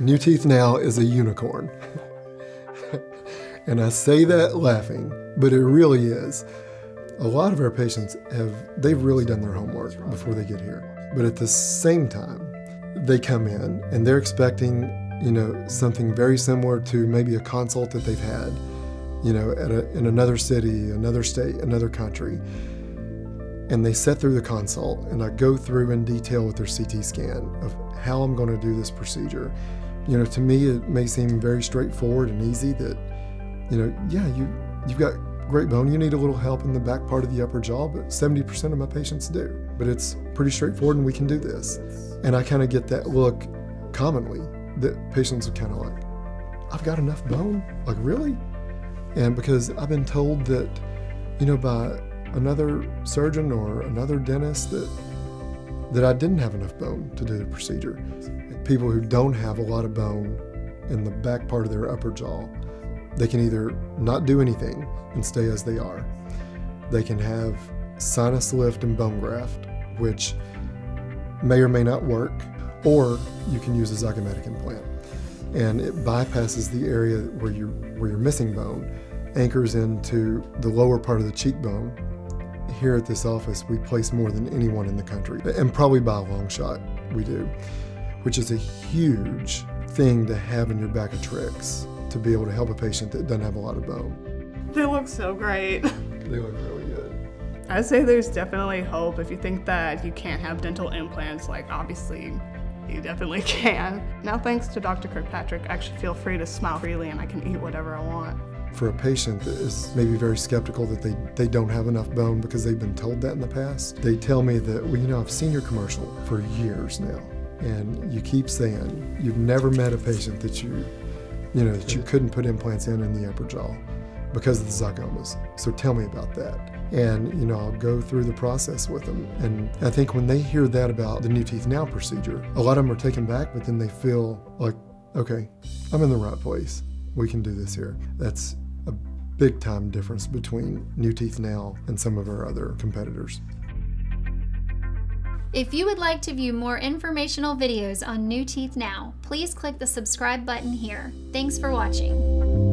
New Teeth Now is a unicorn. and I say that laughing, but it really is. A lot of our patients have, they've really done their homework before they get here. But at the same time, they come in and they're expecting, you know, something very similar to maybe a consult that they've had, you know, at a, in another city, another state, another country. And they set through the consult and I go through in detail with their CT scan of how I'm going to do this procedure. You know, to me, it may seem very straightforward and easy that, you know, yeah, you, you've got great bone. You need a little help in the back part of the upper jaw, but 70% of my patients do. But it's pretty straightforward and we can do this. And I kind of get that look commonly that patients are kind of like, I've got enough bone? Like, really? And because I've been told that, you know, by another surgeon or another dentist that that I didn't have enough bone to do the procedure. People who don't have a lot of bone in the back part of their upper jaw, they can either not do anything and stay as they are. They can have sinus lift and bone graft, which may or may not work, or you can use a zygomatic implant. And it bypasses the area where you're, where you're missing bone, anchors into the lower part of the cheekbone. Here at this office, we place more than anyone in the country, and probably by a long shot, we do, which is a huge thing to have in your bag of tricks to be able to help a patient that doesn't have a lot of bone. They look so great. They look really good. I say there's definitely hope if you think that you can't have dental implants, like obviously you definitely can. Now thanks to Dr. Kirkpatrick, I actually feel free to smile freely and I can eat whatever I want. For a patient that is maybe very skeptical that they, they don't have enough bone because they've been told that in the past, they tell me that, well, you know, I've seen your commercial for years now, and you keep saying you've never met a patient that you, you know, that you couldn't put implants in in the upper jaw because of the zygomas. So tell me about that. And, you know, I'll go through the process with them. And I think when they hear that about the New Teeth Now procedure, a lot of them are taken back, but then they feel like, okay, I'm in the right place. We can do this here. That's big time difference between New Teeth Now and some of our other competitors. If you would like to view more informational videos on New Teeth Now, please click the subscribe button here. Thanks for watching.